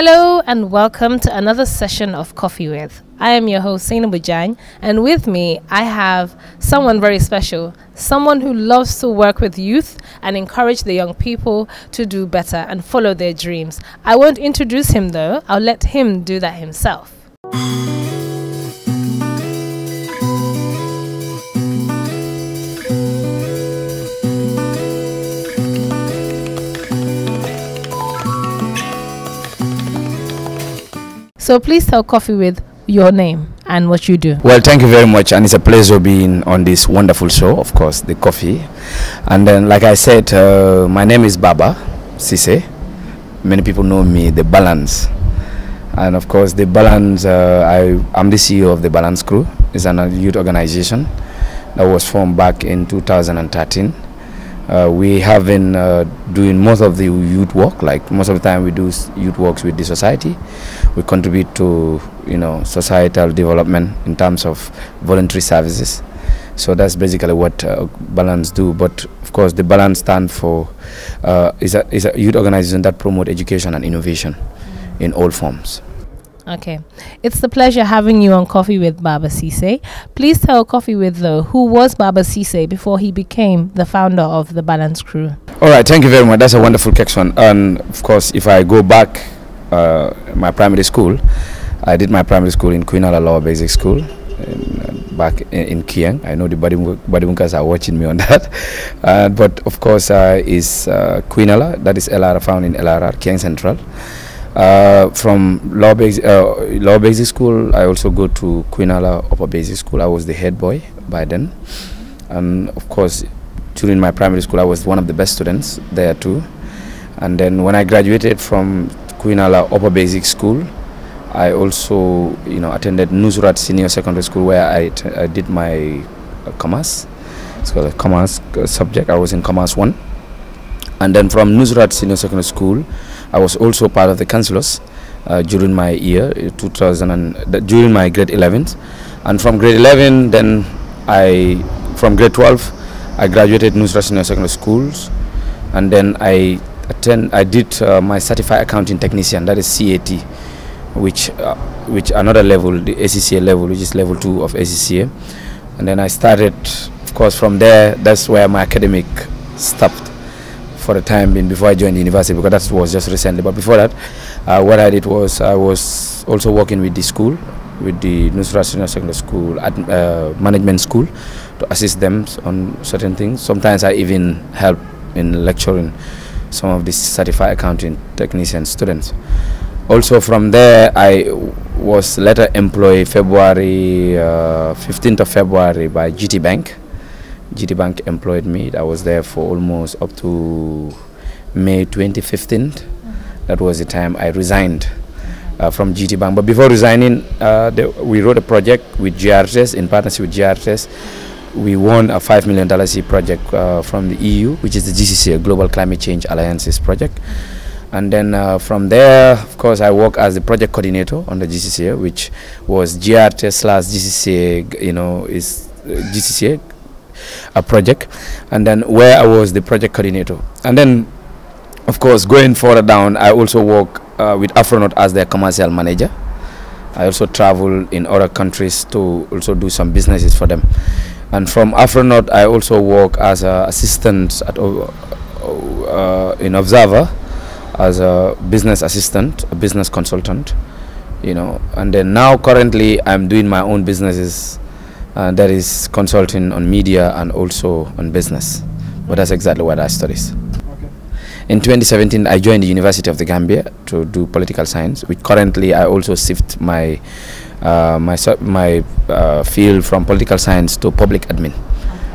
Hello and welcome to another session of Coffee With. I am your host, Saina Bujang, and with me I have someone very special, someone who loves to work with youth and encourage the young people to do better and follow their dreams. I won't introduce him though, I'll let him do that himself. So please tell Coffee with your name and what you do. Well, thank you very much, and it's a pleasure being on this wonderful show. Of course, the coffee, and then, like I said, uh, my name is Baba Ceesay. Many people know me, the Balance, and of course, the Balance. Uh, I am the CEO of the Balance Crew. It's an youth organization that was formed back in 2013 uh, we have been uh, doing most of the youth work. Like most of the time, we do youth works with the society. We contribute to you know societal development in terms of voluntary services. So that's basically what uh, Balance do. But of course, the Balance stand for uh, is a is a youth organization that promote education and innovation in all forms. Okay. It's the pleasure having you on Coffee with Baba Ceesay. Please tell Coffee with though who was Baba Ceesay before he became the founder of the Balance Crew. All right, thank you very much. That's a wonderful question. And of course, if I go back uh, my primary school, I did my primary school in Kwinella Basic School. In, uh, back in, in Kiang. I know the Badibunkas are watching me on that. Uh, but of course, is uh, Kwinella, that is LR found in LRR, Kiang Central. Uh, from law, basic, uh, law basic school, I also go to Kwinella Upper Basic School. I was the head boy by then. And of course, during my primary school, I was one of the best students there too. And then when I graduated from Kwinella Upper Basic School, I also, you know, attended Nusrat Senior Secondary School where I, I did my uh, commerce. It's called a commerce uh, subject. I was in commerce one. And then from Nusrat Senior Secondary School, I was also part of the councillors uh, during my year, uh, 2000 and during my grade 11th. And from grade 11, then I, from grade 12, I graduated Nusrat Senior Secondary Schools, and then I attend, I did uh, my certified accounting technician, that is CAT, which, uh, which another level, the ACCA level, which is level two of ACCA. And then I started, of course, from there, that's where my academic stopped for the time being before I joined the university because that was just recently. But before that, uh, what I did was I was also working with the school, with the Nusrat Senior Secondary School, at, uh, management school, to assist them on certain things. Sometimes I even help in lecturing some of the certified accounting technician students. Also from there, I was later employed February, uh, 15th of February by GT Bank GT Bank employed me. I was there for almost up to May 2015. That was the time I resigned uh, from GT Bank. But before resigning, uh, the, we wrote a project with GRTS in partnership with GRTS. We won a $5 million project uh, from the EU, which is the GCCA, Global Climate Change Alliances project. And then uh, from there, of course, I work as the project coordinator on the GCCA, which was GRTS slash GCCA, you know, is uh, GCCA, a project, and then where I was the project coordinator. And then, of course, going further down, I also work uh, with Afronaut as their commercial manager. I also travel in other countries to also do some businesses for them. And from Afronaut, I also work as an assistant at, uh, in Observer as a business assistant, a business consultant, you know. And then now currently I'm doing my own businesses uh, that is consulting on media and also on business. But that's exactly what I study. Okay. In 2017, I joined the University of the Gambia to do political science, which currently I also shift my uh, my my uh, field from political science to public admin.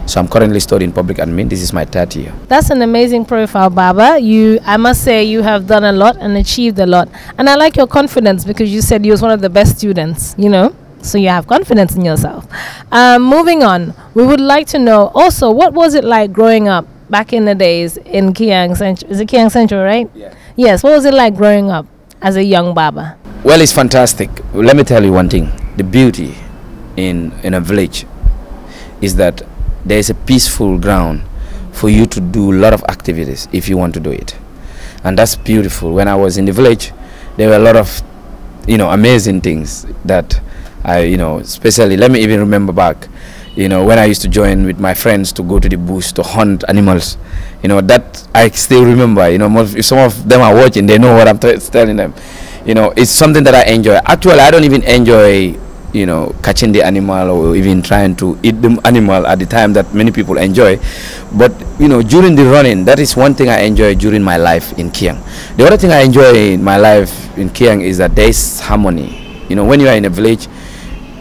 So I'm currently studying public admin. This is my third year. That's an amazing profile, Baba. You, I must say, you have done a lot and achieved a lot. And I like your confidence because you said you was one of the best students. You know so you have confidence in yourself. Um, moving on, we would like to know also what was it like growing up back in the days in Kiang Central? Is it Kiang Central, right? Yeah. Yes. What was it like growing up as a young Baba? Well, it's fantastic. Let me tell you one thing: the beauty in in a village is that there is a peaceful ground for you to do a lot of activities if you want to do it, and that's beautiful. When I was in the village, there were a lot of, you know, amazing things that I, you know, especially let me even remember back, you know, when I used to join with my friends to go to the bush to hunt animals, you know, that I still remember. You know, most, if some of them are watching, they know what I'm telling them. You know, it's something that I enjoy. Actually, I don't even enjoy you know catching the animal or even trying to eat the animal at the time that many people enjoy but you know during the running that is one thing i enjoy during my life in kiang the other thing i enjoy in my life in kiang is that there is harmony you know when you are in a village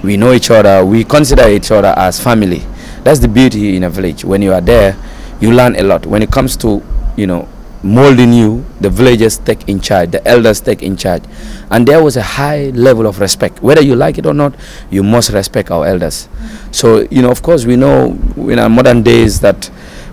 we know each other we consider each other as family that's the beauty in a village when you are there you learn a lot when it comes to you know molding you, the villagers take in charge, the elders take in charge. And there was a high level of respect. Whether you like it or not, you must respect our elders. So, you know, of course, we know in our modern days that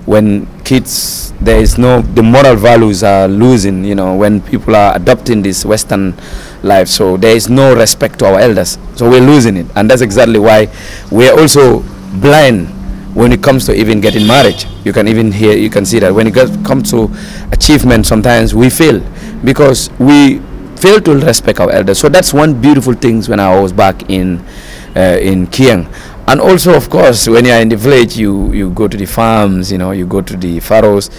when kids, there is no, the moral values are losing, you know, when people are adopting this Western life. So there is no respect to our elders. So we're losing it. And that's exactly why we're also blind when it comes to even getting married you can even hear you can see that when it comes to achievement sometimes we fail because we fail to respect our elders so that's one beautiful thing when i was back in uh, in kiang and also of course when you're in the village you you go to the farms you know you go to the furrows.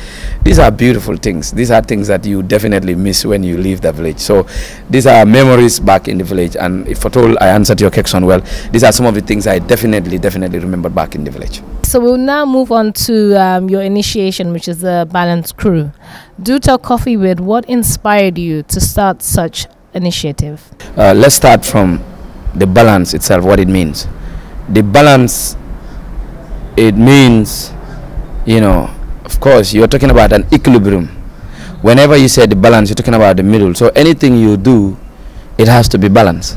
These are beautiful things. These are things that you definitely miss when you leave the village. So these are memories back in the village. And if at all i answered your question well these are some of the things i definitely definitely remember back in the village. So we'll now move on to um, your initiation which is the balance crew. Do talk coffee with what inspired you to start such initiative? Uh, let's start from the balance itself what it means the balance it means you know of course you're talking about an equilibrium. Whenever you say the balance you're talking about the middle. So anything you do it has to be balanced.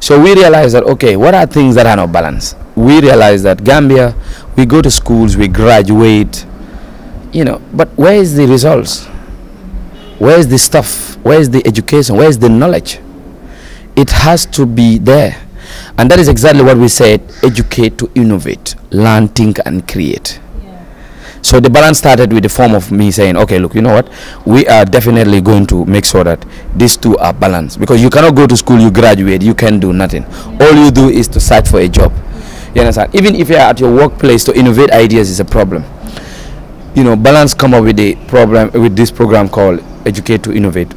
So we realize that okay what are things that are not balanced? We realize that gambia we go to schools we graduate you know but where is the results? Where is the stuff? Where is the education? Where is the knowledge? It has to be there and that is exactly what we said educate to innovate, learn, think, and create. So the balance started with the form of me saying, okay, look, you know what? We are definitely going to make sure that these two are balanced because you cannot go to school, you graduate, you can do nothing. All you do is to search for a job. You understand? Even if you are at your workplace to innovate ideas is a problem. You know, balance come up with a problem with this program called Educate to Innovate,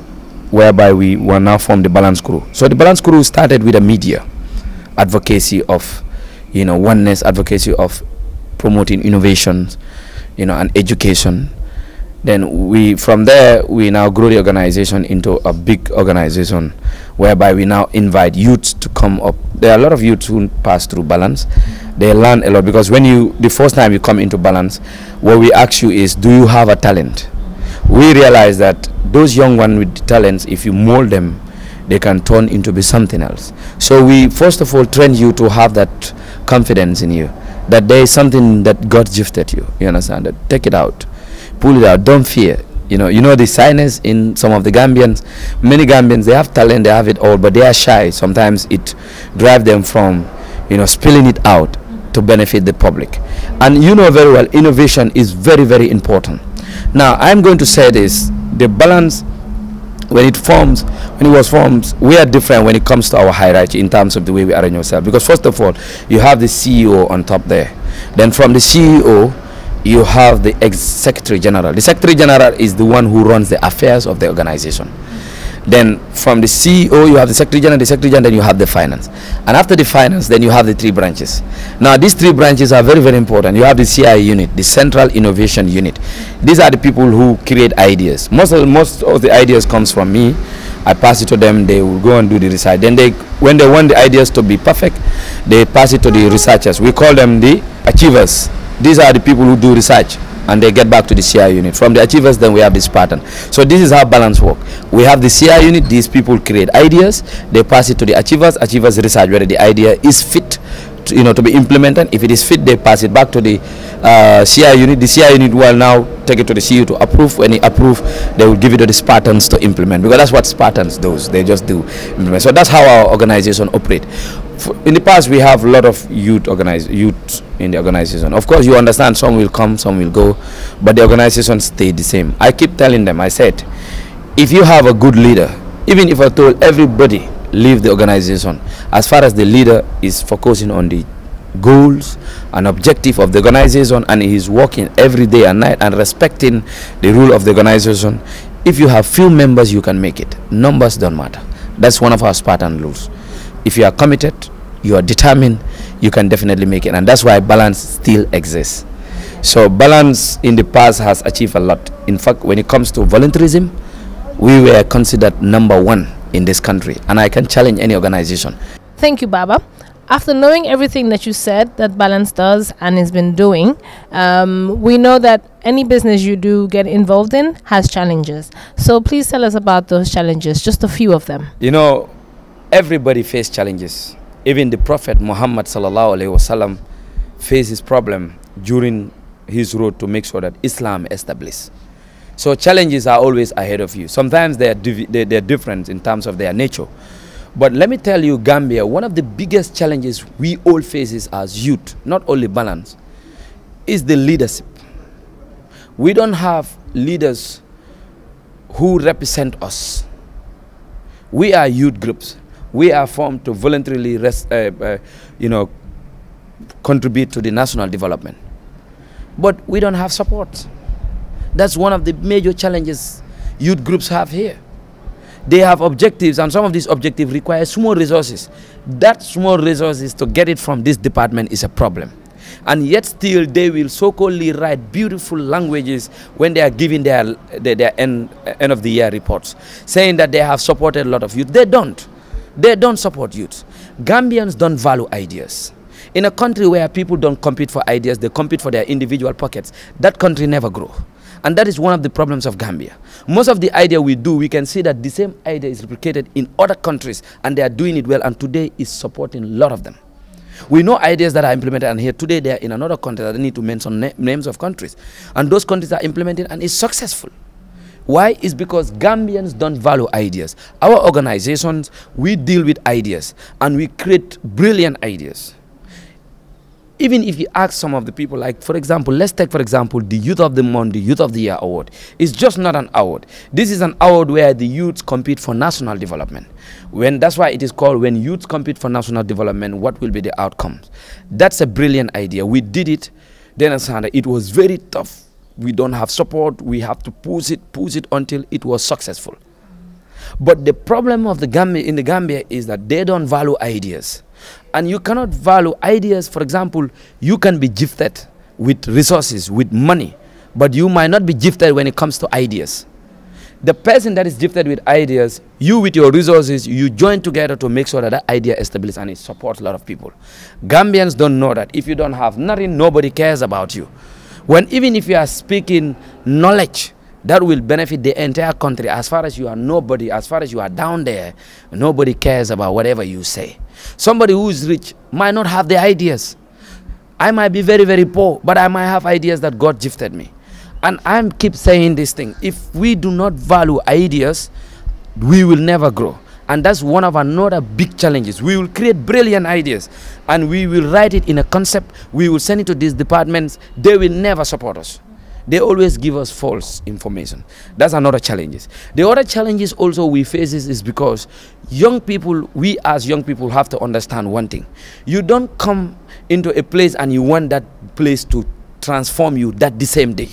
whereby we were now form the balance crew. So the balance crew started with a media advocacy of you know oneness advocacy of promoting innovations you know and education. Then we from there we now grow the organization into a big organization whereby we now invite youths to come up. There are a lot of youths who pass through balance. They learn a lot because when you the first time you come into balance what we ask you is do you have a talent? We realize that those young ones with talents if you mold them they can turn into be something else. So we first of all train you to have that confidence in you, that there is something that God gifted you. You understand that? Take it out, pull it out. Don't fear. You know, you know the shyness in some of the Gambians. Many Gambians they have talent, they have it all, but they are shy. Sometimes it drives them from, you know, spilling it out to benefit the public. And you know very well, innovation is very very important. Now I'm going to say this: the balance when it forms, when it was formed, we are different when it comes to our hierarchy in terms of the way we arrange ourselves. Because first of all, you have the CEO on top there. Then from the CEO, you have the Secretary General. The Secretary General is the one who runs the affairs of the organization. Then from the CEO, you have the Secretary General, the Secretary General, then you have the finance. And after the finance, then you have the three branches. Now, these three branches are very, very important. You have the CI unit, the Central Innovation Unit. These are the people who create ideas. Most of, most of the ideas comes from me. I pass it to them. They will go and do the research. Then they, when they want the ideas to be perfect, they pass it to the researchers. We call them the achievers. These are the people who do research and they get back to the CI unit. From the achievers, then we have this pattern. So this is how balance work. We have the CI unit. These people create ideas. They pass it to the achievers. Achievers research whether the idea is fit, to, you know, to be implemented. If it is fit, they pass it back to the uh, CI unit. The CI unit will now take it to the CEO to approve. When he approve, they will give it to the Spartans to implement because that's what Spartans does. They just do. So that's how our organization operate in the past we have a lot of youth organize youth in the organization of course you understand some will come some will go but the organization stay the same i keep telling them i said if you have a good leader even if I told everybody leave the organization, as far as the leader is focusing on the goals and objective of the organization and he is working every day and night and respecting the rule of the organization, if you have few members, you can make it. Numbers don't matter. That's one of our Spartan rules. If you are committed, you are determined, you can definitely make it. And that's why balance still exists. So balance in the past has achieved a lot. In fact, when it comes to voluntarism, we were considered number one in this country. And I can challenge any organization. Thank you, Baba. After knowing everything that you said that Balance does and has been doing, um, we know that any business you do get involved in has challenges. So please tell us about those challenges, just a few of them. You know, everybody face challenges. Even the Prophet Muhammad sallallahu alaihi wasallam faces problem during his road to make sure that Islam established. So challenges are always ahead of you. Sometimes they are, they, they are different in terms of their nature. But let me tell you, Gambia, one of the biggest challenges we all faces as youth, not only balance, is the leadership. We don't have leaders who represent us. We are youth groups. We are formed to voluntarily, uh, uh, you know, contribute to the national development. But we don't have support. That's one of the major challenges youth groups have here. They have objectives, and some of these objectives require small resources. That small resources to get it from this department is a problem. And yet still they will so-called write beautiful languages when they are giving their, their, their end, end of the year reports, saying that they have supported a lot of youth. They don't. They don't support youth. Gambians don't value ideas. In a country where people don't compete for ideas, they compete for their individual pockets, that country never grow. And that is one of the problems of Gambia. Most of the idea we do, we can see that the same idea is replicated in other countries and they are doing it well and today is supporting a lot of them. We know ideas that are implemented and here today they are in another country that I need to mention na names of countries. And those countries are implementing and is successful. Why? Is because Gambians don't value ideas. Our organizations, we deal with ideas and we create brilliant ideas even if you ask some of the people, like for example, let's take for example the Youth of the Month, the Youth of the Year award. It's just not an award. This is an award where the youths compete for national development. When that's why it is called when youths compete for national development, what will be the outcomes? That's a brilliant idea. We did it. Then Asanda, it was very tough. We don't have support. We have to push it, push it until it was successful. But the problem of the Gambia in the Gambia is that they don't value ideas and you cannot value ideas. For example, you can be gifted with resources, with money, but you might not be gifted when it comes to ideas. The person that is gifted with ideas, you with your resources, you join together to make sure that that idea establishes and it supports a lot of people. Gambians don't know that. If you don't have nothing, nobody cares about you. When even if you are speaking knowledge, that will benefit the entire country as far as you are nobody, as far as you are down there, nobody cares about whatever you say. Somebody who is rich might not have the ideas. I might be very, very poor, but I might have ideas that God gifted me. And I keep saying this thing. If we do not value ideas, we will never grow. And that's one of another big challenges. We will create brilliant ideas and we will write it in a concept. We will send it to these departments. They will never support us. They always give us false information. That's another challenge. The other challenges also we face is because young people, we as young people have to understand one thing. You don't come into a place and you want that place to transform you that the same day.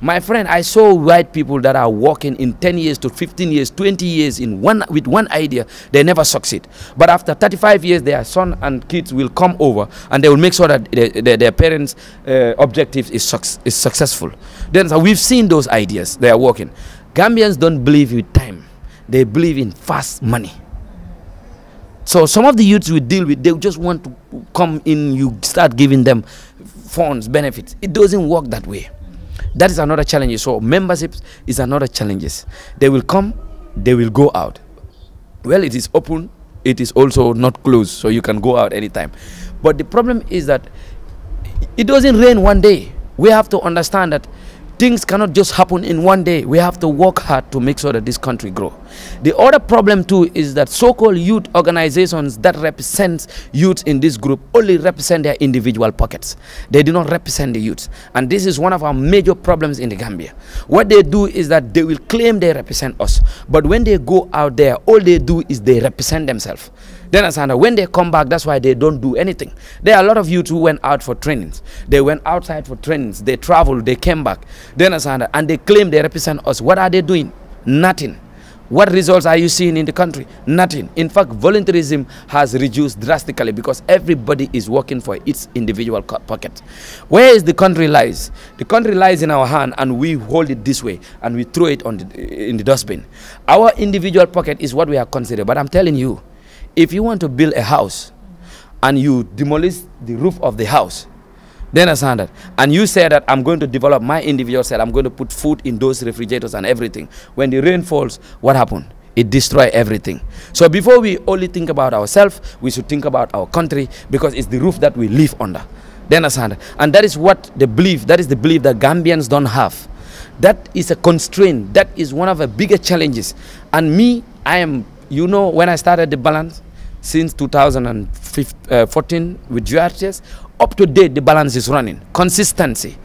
My friend, I saw white people that are working in 10 years to 15 years, 20 years in one with one idea, they never succeed. But after 35 years, their son and kids will come over and they will make sure that their, their, parents' uh, objective is, is successful. Then so we've seen those ideas, they are working. Gambians don't believe in time, they believe in fast money. So some of the youths we deal with, they just want to come in, you start giving them funds, benefits. It doesn't work that way. That is another challenge. So membership is another challenge. They will come, they will go out. Well, it is open, it is also not closed, so you can go out anytime. But the problem is that it doesn't rain one day. We have to understand that things cannot just happen in one day. We have to work hard to make sure that this country grow. The other problem too is that so-called youth organizations that represent youth in this group only represent their individual pockets. They do not represent the youth. And this is one of our major problems in the Gambia. What they do is that they will claim they represent us. But when they go out there, all they do is they represent themselves. Then understand when they come back, that's why they don't do anything. There are a lot of youth who went out for trainings. They went outside for trainings. They traveled, they came back. Then understand and they claim they represent us. What are they doing? Nothing. What results are you seeing in the country? Nothing. In fact, voluntarism has reduced drastically because everybody is working for its individual pocket. Where is the country lies? The country lies in our hand and we hold it this way and we throw it on the, in the dustbin. Our individual pocket is what we are considering. But I'm telling you, if you want to build a house and you demolish the roof of the house, then understand that. And you say that I'm going to develop my individual cell. I'm going to put food in those refrigerators and everything. When the rain falls, what happened? It destroy everything. So before we only think about ourselves, we should think about our country because it's the roof that we live under. Then understand? And that is what the belief, that is the belief that Gambians don't have. That is a constraint. That is one of the bigger challenges. And me, I am, you know, when I started the balance, since 2014 uh, with GRTS, up to date the balance is running. Consistency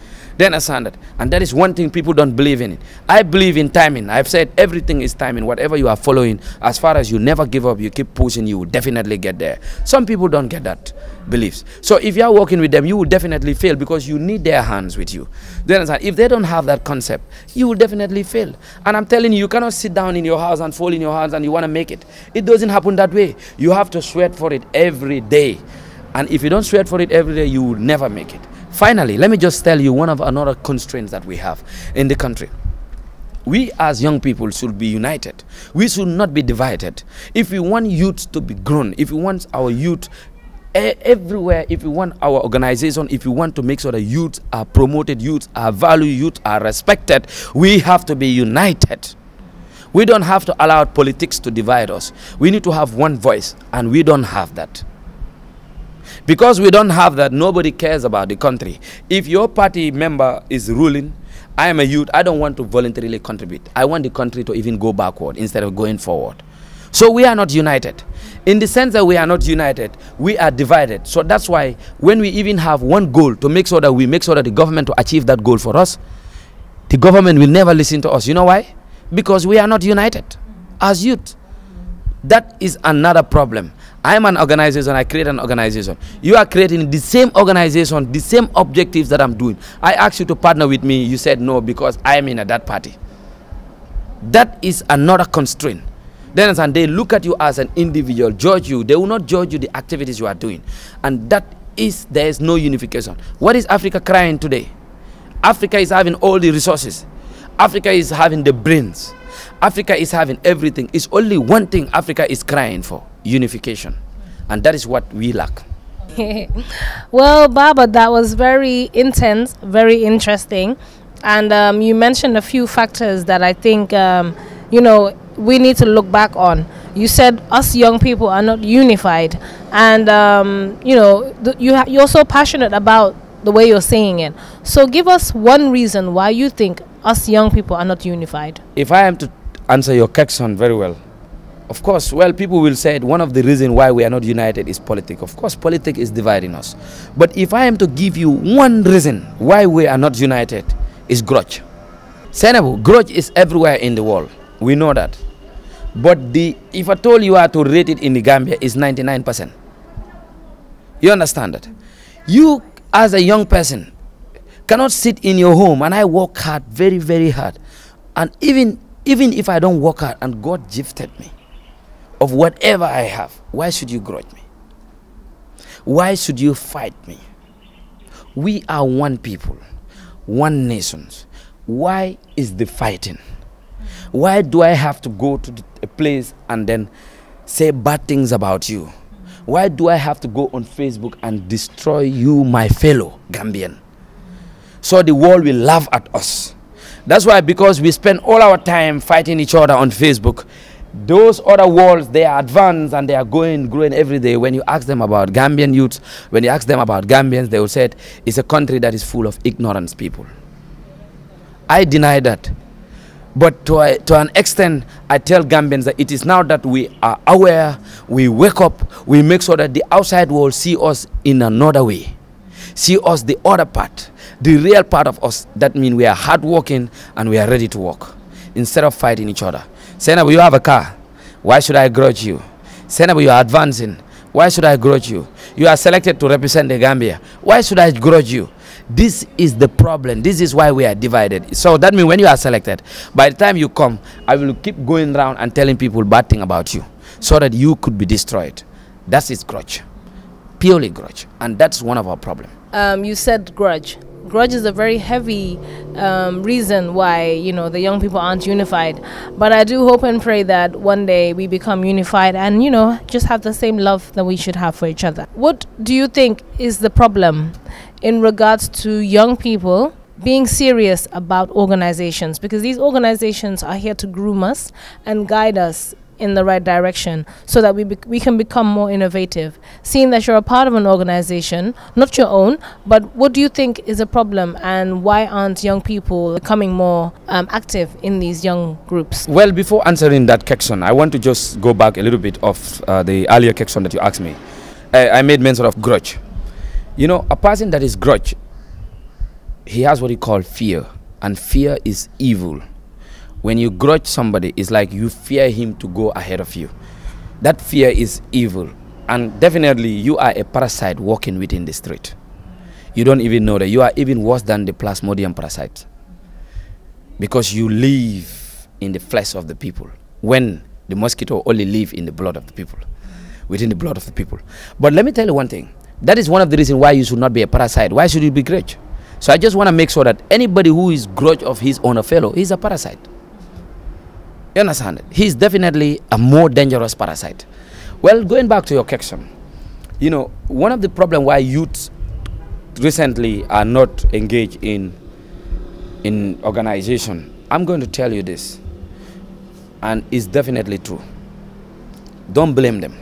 understand that. And that is one thing people don't believe in. It i believe in timing. I've said everything is timing. Whatever you are following as far as you never give up you keep pushing you will definitely get there. Some people don't get that beliefs so if you are working with them you will definitely fail because you need their hands with you. Understand if they don't have that concept you will definitely fail. And i'm telling you you cannot sit down in your house and fold in your hands and you want to make it. It doesn't happen that way. You have to sweat for it every day. And if you don't sweat for it every day, you will never make it. Finally, let me just tell you one of another constraints that we have in the country. We as young people should be united. We should not be divided. If we want youth to be grown, if we want our youth everywhere if we want our organization if we want to make sure that youth are promoted youth are valued youth are respected we have to be united we don't have to allow politics to divide us we need to have one voice and we don't have that because we don't have that, nobody cares about the country. If your party member is ruling, I am a youth, I don't want to voluntarily contribute. I want the country to even go backward instead of going forward. So we are not united. In the sense that we are not united, we are divided. So that's why when we even have one goal to make sure that we make sure that the government to achieve that goal for us, the government will never listen to us. You know why? Because we are not united as youth. That is another problem. I'm an organization, I create an organization. You are creating the same organization, the same objectives that I'm doing. I asked you to partner with me, you said no because I'm in a, that party. That is another constraint. Then and they look at you as an individual, judge you. They will not judge you the activities you are doing. And that is, there is no unification. What is Africa crying today? Africa is having all the resources. Africa is having the brains. Africa is having everything. It's only one thing Africa is crying for unification. And that is what we lack. well, Baba, that was very intense, very interesting. And um, you mentioned a few factors that I think, um, you know, we need to look back on. You said us young people are not unified. And, um, you know, you you're so passionate about the way you're saying it. So give us one reason why you think us young people are not unified. If I am to answer your question very well, of course, well, people will say one of the reasons why we are not united is politics. Of course, politics is dividing us. But if I am to give you one reason why we are not united, is grudge. Senegal, grudge is everywhere in the world. We know that. But the if I told you how to rate it in the Gambia, is 99%. You understand that? You, as a young person, cannot sit in your home and I work hard, very, very hard. And even, even if I don't work hard and God gifted me, of whatever I have, why should you grudge me? Why should you fight me? We are one people, one nation. Why is the fighting? Why do I have to go to a place and then say bad things about you? Why do I have to go on Facebook and destroy you, my fellow Gambian? So the world will laugh at us. That's why, because we spend all our time fighting each other on Facebook, those other worlds they are advanced and they are going growing every day when you ask them about gambian youths when you ask them about gambians they will say it's a country that is full of ignorance people I deny that. But to, a, to an extent, I tell Gambians that it is now that we are aware, we wake up, we make sure that the outside world see us in another way, see us the other part, the real part of us. That means we are hardworking and we are ready to work instead of fighting each other. Senabu, you have a car. Why should I grudge you? Senabu, you are advancing. Why should I grudge you? You are selected to represent the Gambia. Why should I grudge you? This is the problem. This is why we are divided. So that means when you are selected, by the time you come, I will keep going around and telling people bad thing about you so that you could be destroyed. That's its grudge. Purely grudge. And that's one of our problems. Um, you said grudge grudge is a very heavy um, reason why you know the young people aren't unified. But i do hope and pray that one day we become unified and you know just have the same love that we should have for each other. What do you think is the problem in regards to young people being serious about organizations? Because these organizations are here to groom us and guide us in the right direction so that we, we can become more innovative. Seeing that you're a part of an organization, not your own, but what do you think is a problem and why aren't young people becoming more um, active in these young groups? Well, before answering that question, I want to just go back a little bit of uh, the earlier question that you asked me. I, I made mention of grudge. You know, a person that is grudge, he has what he call fear, and fear is evil when you grudge somebody, it's like you fear him to go ahead of you. That fear is evil. And definitely, you are a parasite walking within the street. You don't even know that. You are even worse than the plasmodium parasite. Because you live in the flesh of the people. When the mosquito only live in the blood of the people. Within the blood of the people. But let me tell you one thing. That is one of the reasons why you should not be a parasite. Why should you be grudge? So I just want to make sure that anybody who is grudge of his own fellow is a parasite. You understand? He's definitely a more dangerous parasite. Well, going back to your question, you know, one of the problems why youth recently are not engaged in in organization, I'm going to tell you this, and it's definitely true. Don't blame them.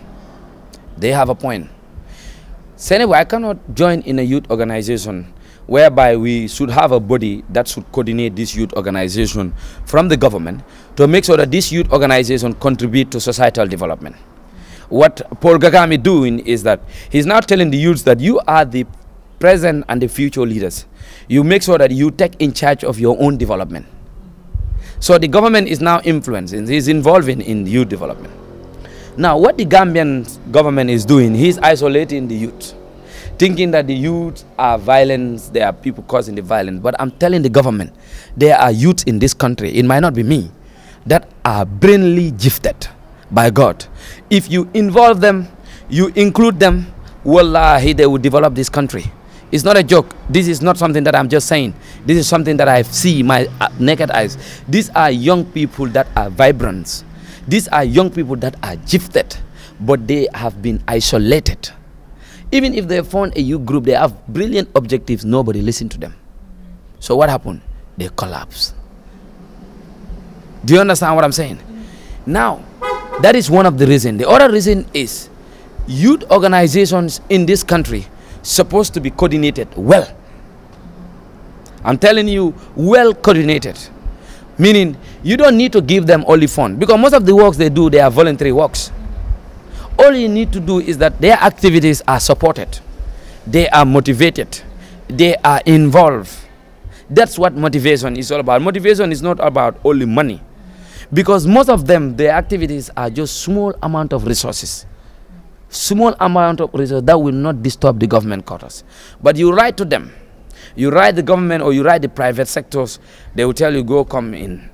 They have a point. Anyway, I cannot join in a youth organization whereby we should have a body that should coordinate this youth organization from the government to make sure that this youth organization contribute to societal development. What Paul Kagame doing is that he's now telling the youths that you are the present and the future leaders. You make sure that you take in charge of your own development. So the government is now influencing, is involving in youth development. Now, what the Gambian government is doing, he's isolating the youth thinking that the youth are violence, there are people causing the violence. But I'm telling the government, there are youth in this country, it might not be me, that are brainly gifted by God. If you involve them, you include them, wallahi, they will develop this country. It's not a joke. This is not something that I'm just saying. This is something that I see my uh, naked eyes. These are young people that are vibrant. These are young people that are gifted, but they have been isolated. Even if they found a youth group, they have brilliant objectives, nobody listen to them. So what happened? They collapse. Do you understand what I'm saying? Now, that is one of the reasons. The other reason is youth organizations in this country supposed to be coordinated well. I'm telling you, well coordinated. Meaning, you don't need to give them only fund. Because most of the works they do, they are voluntary works. All you need to do is that their activities are supported, they are motivated, they are involved. That's what motivation is all about. Motivation is not about only money. Because most of them, their activities are just small amount of resources. Small amount of resources that will not disturb the government quarters. But you write to them, you write the government or you write the private sectors, they will tell you go come in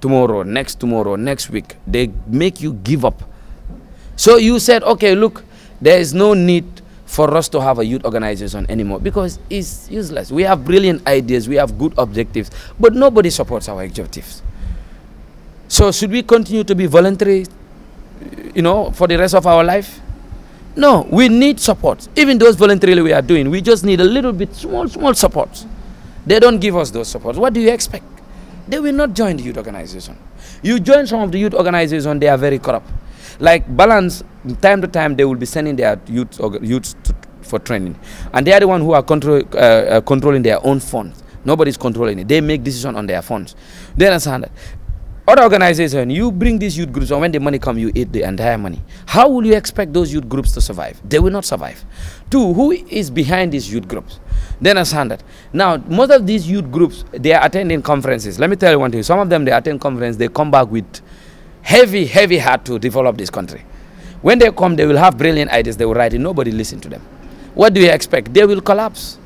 tomorrow, next tomorrow, next week. They make you give up so you said, okay, look, there is no need for us to have a youth organization anymore because it's useless. We have brilliant ideas, we have good objectives, but nobody supports our objectives. So should we continue to be voluntary, you know, for the rest of our life? No, we need support. Even those voluntarily we are doing, we just need a little bit small, small support. They don't give us those supports. What do you expect? They will not join the youth organization. You join some of the youth organization, they are very corrupt. Like Balance, time to time, they will be sending their youth, youths to, for training. And they are the one who are control, uh, uh, controlling their own funds. Nobody's controlling it. They make decision on their funds. They understand that. Other organization, you bring these youth groups, and when the money come, you eat the entire money. How will you expect those youth groups to survive? They will not survive. Two, who is behind these youth groups? They understand that. Now, most of these youth groups, they are attending conferences. Let me tell you one thing. Some of them, they attend conference, they come back with heavy, heavy heart to develop this country. When they come, they will have brilliant ideas. They will write it. Nobody listen to them. What do you expect? They will collapse.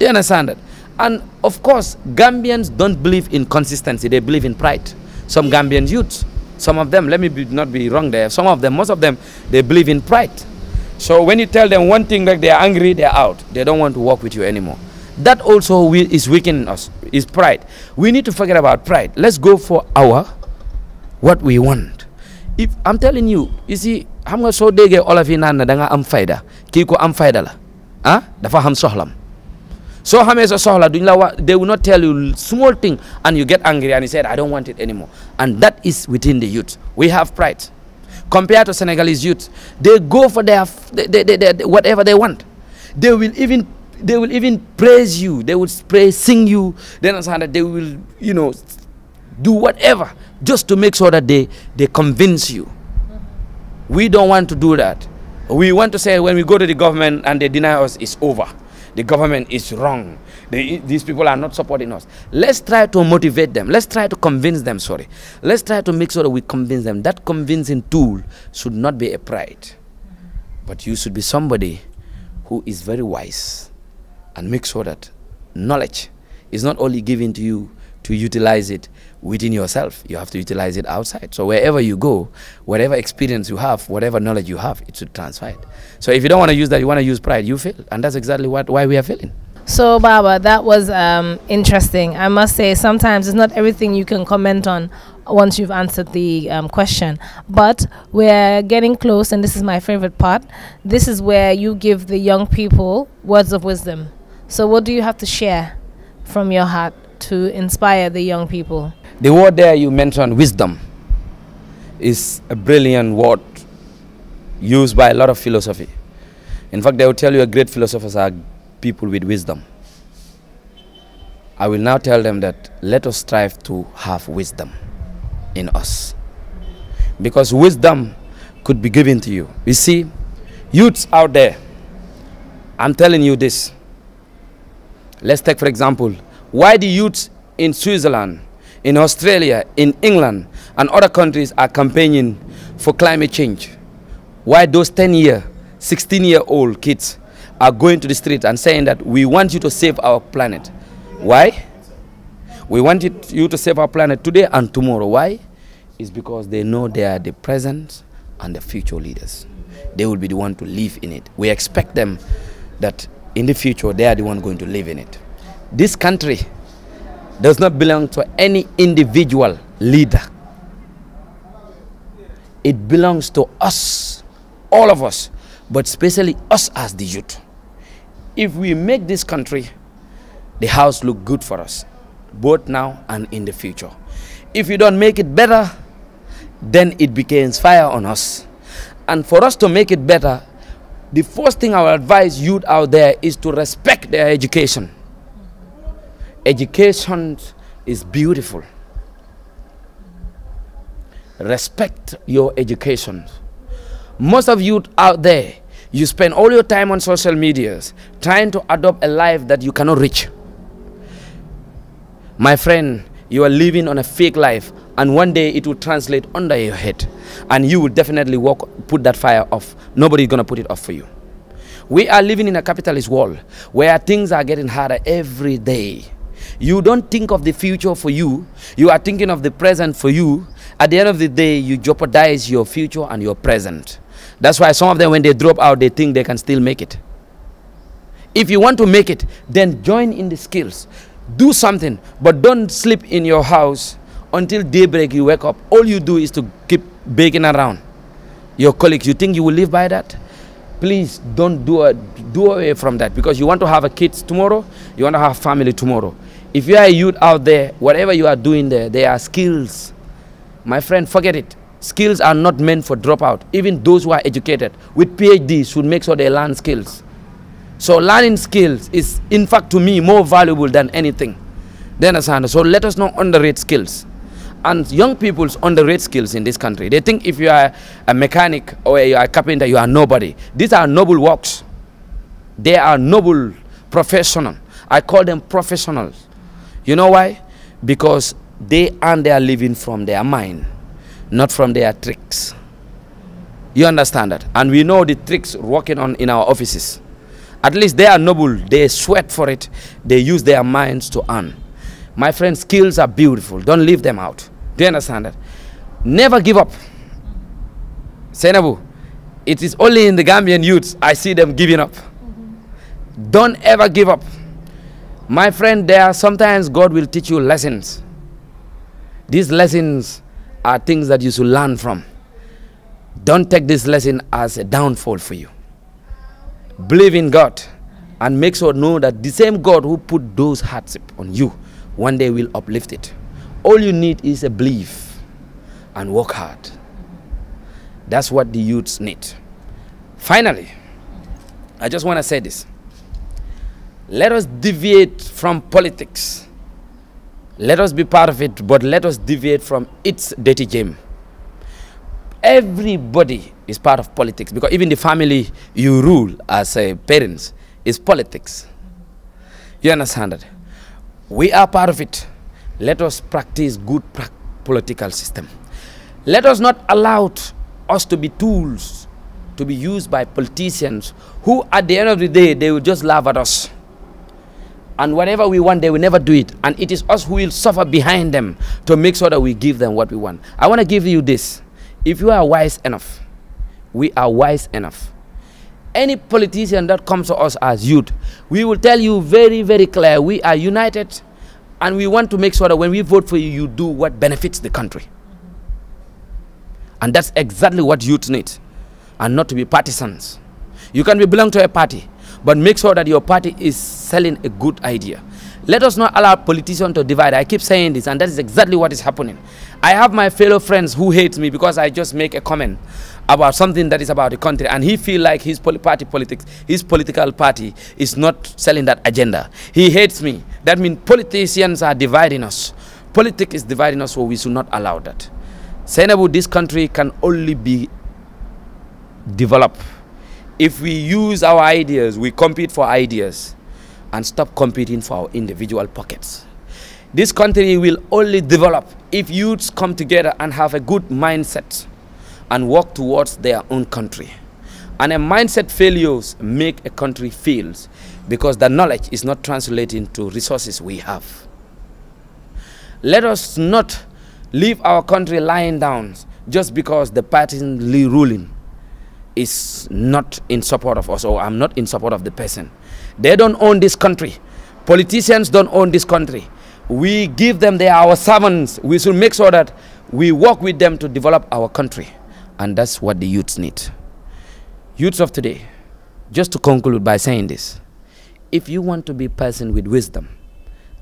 You understand that? And of course, Gambians don't believe in consistency. They believe in pride some Gambian youths. Some of them, let me be, not be wrong there, some of them, most of them, they believe in pride. So when you tell them one thing like they're angry, they're out. They don't want to work with you anymore. That also is weakening us, is pride. We need to forget about pride. Let's go for our, what we want. If I'm telling you, you see, xam nga soo déggee olof yi naan na da nga am fayda. Kii ko am fayda la. Ah? Dafa xam soxlam. So xamee sa soxla duñ la wax they will not tell you small thing and you get angry and you said I don't want it anymore. And that is within the youth. We have pride. Compared to Senegalese youth they go for their they, they, they, whatever they want. They will even they will even praise you. They will praise sing you. Then they will you know do whatever just to make sure that they they convince you we don't want to do that we want to say when we go to the government and they deny us it's over the government is wrong. They, these people are not supporting us. Let's try to motivate them. Let's try to convince them, sorry. Let's try to make sure that we convince them. That convincing tool should not be a pride. But you should be somebody who is very wise and make sure that knowledge is not only given to you to utilize it within yourself. You have to utilize it outside. So wherever you go, whatever experience you have, whatever knowledge you have, it should transfer it. So if you don't want to use that, you want to use pride, you fail. And that's exactly what why we are failing. So Baba, that was um, interesting. I must say, sometimes it's not everything you can comment on once you've answered the um, question. But we're getting close, and this is my favorite part. This is where you give the young people words of wisdom. So, what do you have to share from your heart to inspire the young people? The word there you mentioned, wisdom, is a brilliant word used by a lot of philosophy. In fact, they will tell you a great philosophers are people with wisdom. I will now tell them that let us strive to have wisdom in us. Because wisdom could be given to you. You see, youths out there, I'm telling you this. Let's take, for example, why the youths in Switzerland in Australia, in England, and other countries are campaigning for climate change. Why those 10 year, 16 year old kids are going to the street and saying that we want you to save our planet. Why? We want it, you to save our planet today and tomorrow. Why? It's because they know they are the present and the future leaders. They will be the one to live in it. We expect them that in the future they are the one going to live in it. This country does not belong to any individual leader. It belongs to us, all of us, but especially us as the youth. If we make this country, the house look good for us, both now and in the future. If you don't make it better, then it becomes fire on us. And for us to make it better, the first thing I will advise youth out there is to respect their education Education is beautiful. Respect your education. Most of you out there, you spend all your time on social medias trying to adopt a life that you cannot reach. My friend, you are living on a fake life and one day it will translate under your head and you will definitely walk, put that fire off. Nobody's going to put it off for you. We are living in a capitalist world where things are getting harder every day. You don't think of the future for you. You are thinking of the present for you. At the end of the day, you jeopardize your future and your present. That's why some of them, when they drop out, they think they can still make it. If you want to make it, then join in the skills. Do something, but don't sleep in your house until daybreak you wake up. All you do is to keep begging around your colleagues. You think you will live by that? Please don't do, a, do away from that because you want to have a kids tomorrow, you want to have family tomorrow. If you are a youth out there, whatever you are doing there, there are skills. My friend, forget it. Skills are not meant for dropout. Even those who are educated with PhDs should make sure they learn skills. So learning skills is, in fact, to me, more valuable than anything. They understand? So let us not underrate skills. And young people's underrate skills in this country. They think if you are a mechanic or you are a carpenter, you are nobody. These are noble works. They are noble professional. I call them professionals. You know why? Because they earn their living from their mind, not from their tricks. You understand that? And we know the tricks working on in our offices. At least they are noble. They sweat for it. They use their minds to earn. My friends, skills are beautiful. Don't leave them out. Do you understand that? Never give up. Senabu, it is only in the Gambian youths I see them giving up. Mm -hmm. Don't ever give up. My friend, there sometimes God will teach you lessons. These lessons are things that you should learn from. Don't take this lesson as a downfall for you. Believe in God and make sure know that the same God who put those hardship on you one day will uplift it. All you need is a belief and work hard. That's what the youths need. Finally, I just want to say this. Let us deviate from politics. Let us be part of it, but let us deviate from its dirty game. Everybody is part of politics because even the family you rule as uh, parents is politics. You understand that? We are part of it. Let us practice good pra political system. Let us not allow us to be tools to be used by politicians who at the end of the day they will just laugh at us. And whatever we want, they will never do it. And it is us who will suffer behind them to make sure that we give them what we want. I want to give you this. If you are wise enough, we are wise enough. Any politician that comes to us as youth, we will tell you very, very clear, we are united and we want to make sure that when we vote for you, you do what benefits the country. And that's exactly what youth need, and not to be partisans. You can be belong to a party, but make sure that your party is selling a good idea. Let us not allow politicians to divide. I keep saying this, and that is exactly what is happening. I have my fellow friends who hate me because I just make a comment about something that is about the country, and he feel like his party politics, his political party is not selling that agenda. He hates me. That means politicians are dividing us. Politics is dividing us, so we should not allow that. Senegal, this country can only be developed if we use our ideas, we compete for ideas and stop competing for our individual pockets. This country will only develop if youths come together and have a good mindset and work towards their own country. And a mindset failures make a country fails because the knowledge is not translating to resources we have. Let us not leave our country lying down just because the party is ruling is not in support of us or I'm not in support of the person. They don't own this country. Politicians don't own this country. We give them, they are our servants. We should make sure that we work with them to develop our country. And that's what the youths need. Youths of today, just to conclude by saying this, if you want to be a person with wisdom,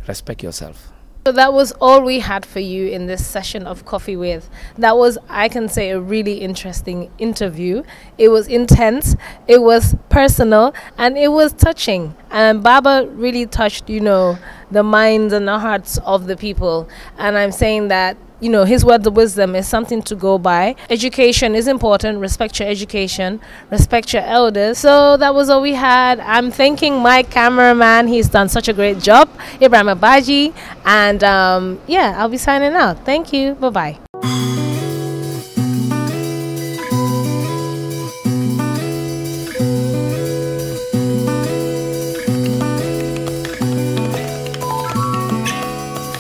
respect yourself. So that was all we had for you in this session of Coffee With. That was, I can say, a really interesting interview. It was intense, it was personal, and it was touching. And Baba really touched, you know, the minds and the hearts of the people. And I'm saying that you know, his words of wisdom is something to go by. Education is important. Respect your education. Respect your elders. So that was all we had. I'm thanking my cameraman. He's done such a great job. Ibrahim Abaji. And um, yeah, I'll be signing out. Thank you. Bye bye.